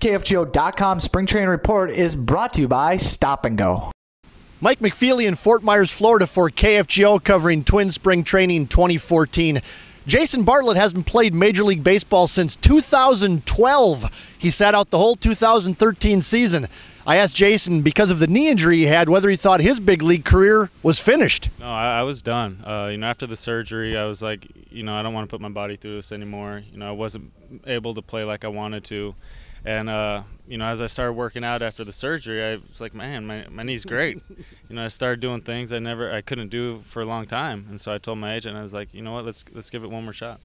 KFGO.com spring training report is brought to you by Stop and Go. Mike McFeely in Fort Myers, Florida for KFGO covering Twin Spring Training 2014. Jason Bartlett hasn't played Major League Baseball since 2012. He sat out the whole 2013 season. I asked Jason, because of the knee injury he had, whether he thought his big league career was finished. No, I, I was done. Uh, you know, after the surgery, I was like, you know, I don't want to put my body through this anymore. You know, I wasn't able to play like I wanted to. And uh, you know, as I started working out after the surgery, I was like, man, my, my knee's great. you know, I started doing things I never I couldn't do for a long time, and so I told my agent, I was like, you know what, let's let's give it one more shot.